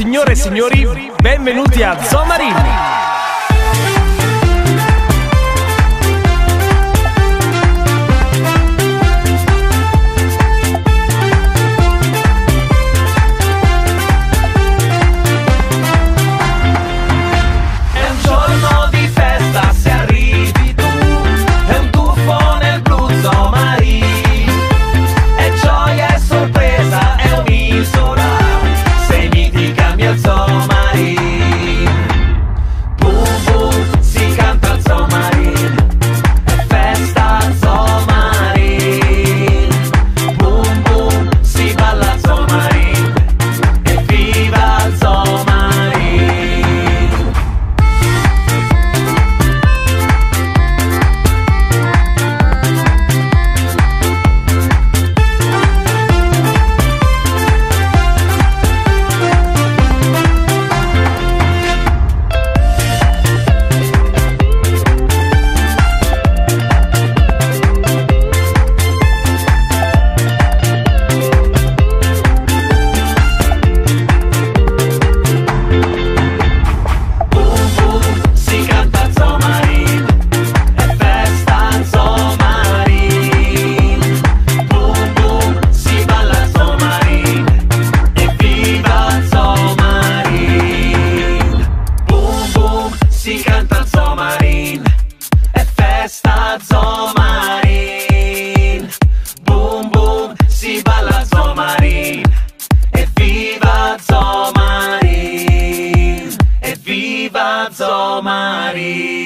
Signore e signori, benvenuti a Zomarin. Zomarin, è festa Zomarin. Boom boom, si balla Zomarin, evviva Zomarin, evviva Zomarin.